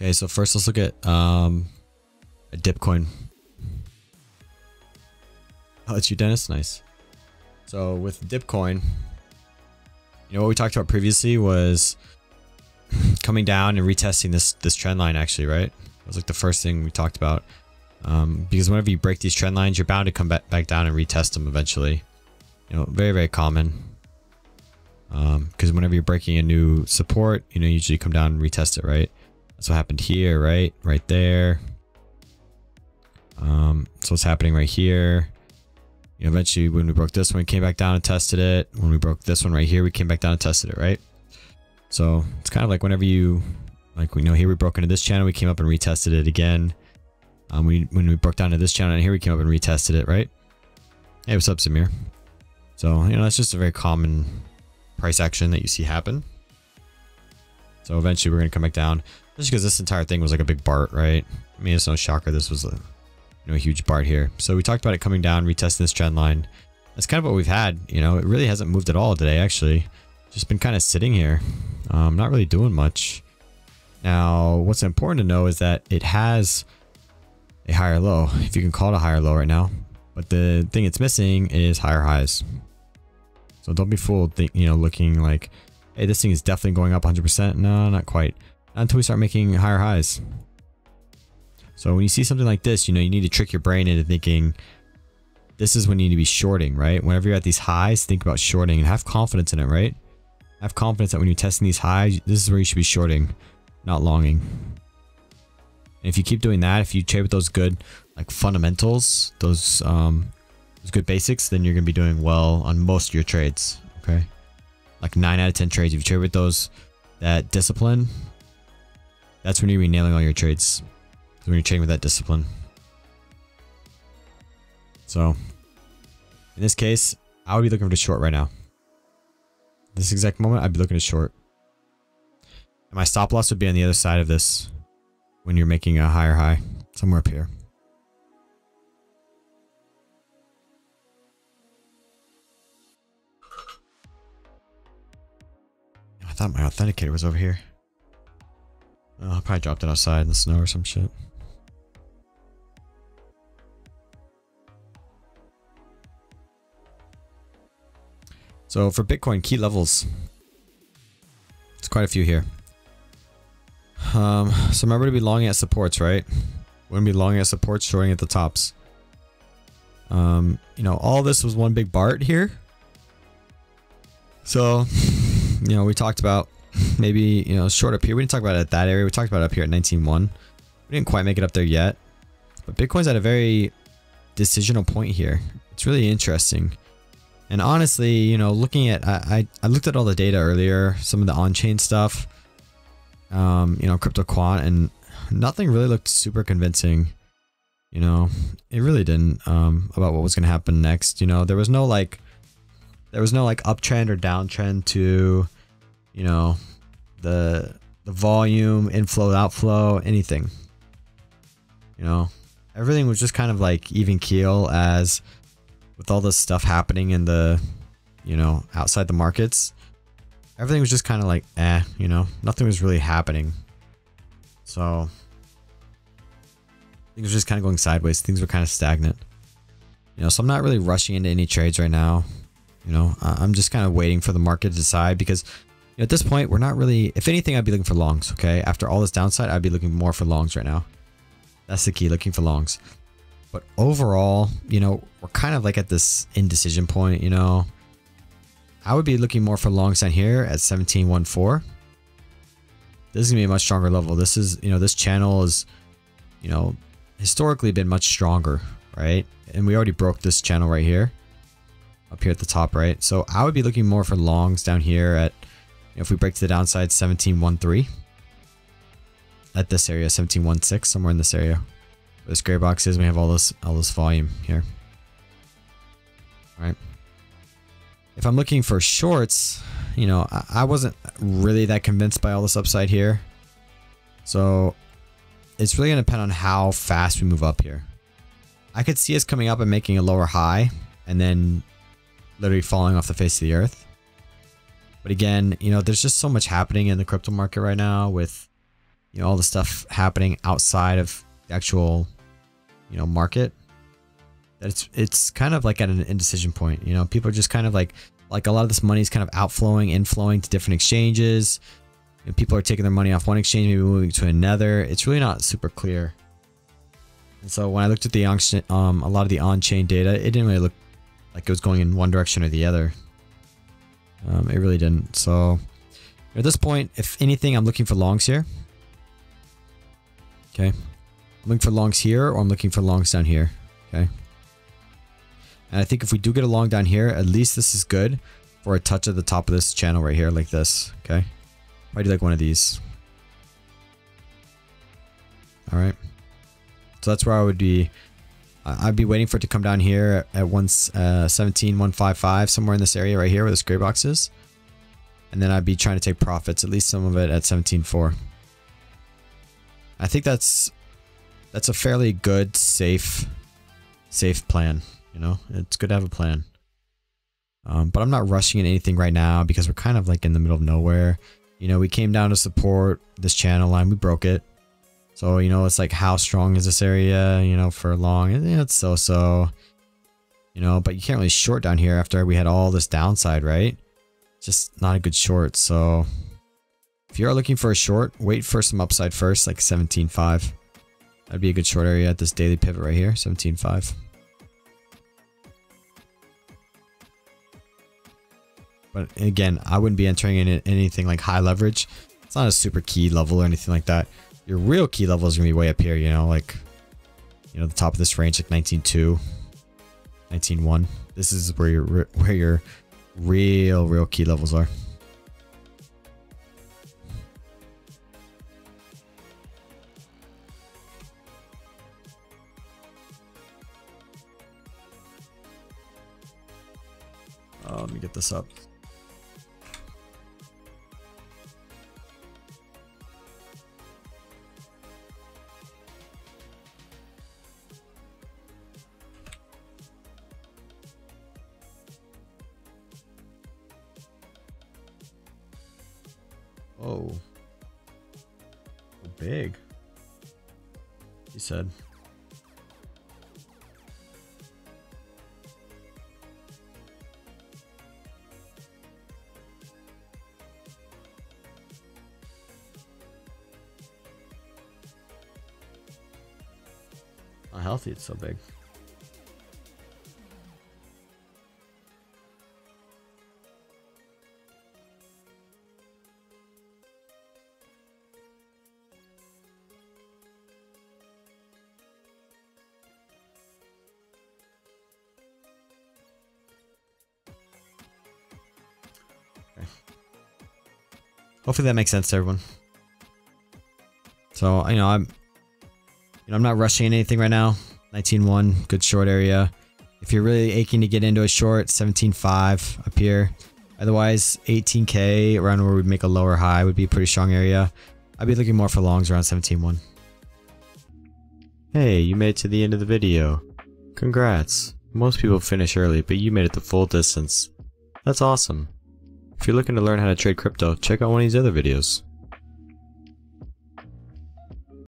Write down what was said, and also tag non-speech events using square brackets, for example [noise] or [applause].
Okay, so first let's look at um, a dip coin. Oh, it's you, Dennis. Nice. So with dip coin, you know what we talked about previously was [laughs] coming down and retesting this this trend line actually, right? That was like the first thing we talked about. Um, because whenever you break these trend lines, you're bound to come back, back down and retest them eventually. You know, very, very common. Because um, whenever you're breaking a new support, you know, usually come down and retest it, right? That's what happened here, right? Right there. Um, so what's happening right here? You know, eventually when we broke this one, we came back down and tested it. When we broke this one right here, we came back down and tested it, right? So it's kind of like whenever you, like we know here we broke into this channel, we came up and retested it again. Um, we, when we broke down to this channel and here we came up and retested it, right? Hey, what's up, Samir? So, you know, that's just a very common price action that you see happen. So eventually we're going to come back down just because this entire thing was like a big BART, right? I mean, it's no shocker. This was a, you know, a huge BART here. So we talked about it coming down, retesting this trend line. That's kind of what we've had. You know, it really hasn't moved at all today, actually. Just been kind of sitting here. Um, not really doing much. Now, what's important to know is that it has a higher low, if you can call it a higher low right now. But the thing it's missing is higher highs. So don't be fooled, you know, looking like, hey, this thing is definitely going up 100%. No, not quite. Until we start making higher highs. So when you see something like this, you know, you need to trick your brain into thinking, this is when you need to be shorting, right? Whenever you're at these highs, think about shorting and have confidence in it, right? Have confidence that when you're testing these highs, this is where you should be shorting, not longing. And if you keep doing that, if you trade with those good like fundamentals, those um those good basics, then you're gonna be doing well on most of your trades. Okay. Like nine out of ten trades. If you trade with those that discipline, that's when you're nailing all your trades. When you're trading with that discipline. So in this case, I would be looking for the short right now. This exact moment, I'd be looking to short. And my stop loss would be on the other side of this when you're making a higher high, somewhere up here. Thought my authenticator was over here. Oh, I probably dropped it outside in the snow or some shit. So for Bitcoin, key levels. It's quite a few here. Um, so remember to be long at supports, right? To be long at supports, shorting at the tops. Um, you know, all this was one big BART here. So, [laughs] you know, we talked about maybe, you know, short up here. We didn't talk about it at that area. We talked about it up here at 19.1. We didn't quite make it up there yet. But Bitcoin's at a very decisional point here. It's really interesting. And honestly, you know, looking at, I, I, I looked at all the data earlier, some of the on-chain stuff um, you know, CryptoQuant, and nothing really looked super convincing. You know, it really didn't um, about what was going to happen next. You know, there was no like, there was no like uptrend or downtrend to, you know, the the volume, inflow, outflow, anything. You know, everything was just kind of like even keel as with all this stuff happening in the, you know, outside the markets everything was just kind of like, eh, you know, nothing was really happening. So things were just kind of going sideways. Things were kind of stagnant. You know, so I'm not really rushing into any trades right now. You know, uh, I'm just kind of waiting for the market to decide because at this point, we're not really, if anything, I'd be looking for longs. Okay. After all this downside, I'd be looking more for longs right now. That's the key, looking for longs. But overall, you know, we're kind of like at this indecision point, you know, I would be looking more for longs sign here at 1714. This is gonna be a much stronger level. This is, you know, this channel is, you know, historically been much stronger, right? And we already broke this channel right here, up here at the top, right? So I would be looking more for longs down here at, if we break to the downside, 1713. At this area, 1716, somewhere in this area. This gray box is, we have all this, all this volume here. All right if I'm looking for shorts, you know, I, wasn't really that convinced by all this upside here. So it's really going to depend on how fast we move up here. I could see us coming up and making a lower high and then literally falling off the face of the earth. But again, you know, there's just so much happening in the crypto market right now with, you know, all the stuff happening outside of the actual, you know, market. That it's it's kind of like at an indecision point. You know, people are just kind of like like a lot of this money is kind of outflowing, inflowing to different exchanges. You know, people are taking their money off one exchange, maybe moving to another. It's really not super clear. And so when I looked at the on, um, a lot of the on-chain data, it didn't really look like it was going in one direction or the other. Um, it really didn't. So at this point, if anything, I'm looking for longs here. Okay. I'm looking for longs here or I'm looking for longs down here. Okay. And I think if we do get a long down here, at least this is good for a touch at the top of this channel right here like this. Okay. I do like one of these. All right. So that's where I would be. I'd be waiting for it to come down here at once uh, 17, 155, somewhere in this area right here where this gray box is. And then I'd be trying to take profits, at least some of it at 17.4. I think that's that's a fairly good, safe, safe plan. You know, it's good to have a plan. Um, but I'm not rushing in anything right now because we're kind of like in the middle of nowhere. You know, we came down to support this channel line. We broke it. So, you know, it's like how strong is this area, you know, for long. It's so-so, you know, but you can't really short down here after we had all this downside, right? Just not a good short. So if you're looking for a short, wait for some upside first, like 17.5. That'd be a good short area at this daily pivot right here, 17.5. But again, I wouldn't be entering in anything like high leverage. It's not a super key level or anything like that your real key level is going to be way up here, you know, like, you know, the top of this range, like 19.2, 19.1. This is where your, where your real, real key levels are. Uh, let me get this up. Oh. oh. Big. He said. How healthy it's so big. Hopefully that makes sense to everyone. So, you know, I'm you know, I'm not rushing anything right now. 19-1, good short area. If you're really aching to get into a short, 17.5 up here. Otherwise, 18k around where we'd make a lower high would be a pretty strong area. I'd be looking more for longs around 17.1. Hey, you made it to the end of the video. Congrats. Most people finish early, but you made it the full distance. That's awesome. If you're looking to learn how to trade crypto, check out one of these other videos.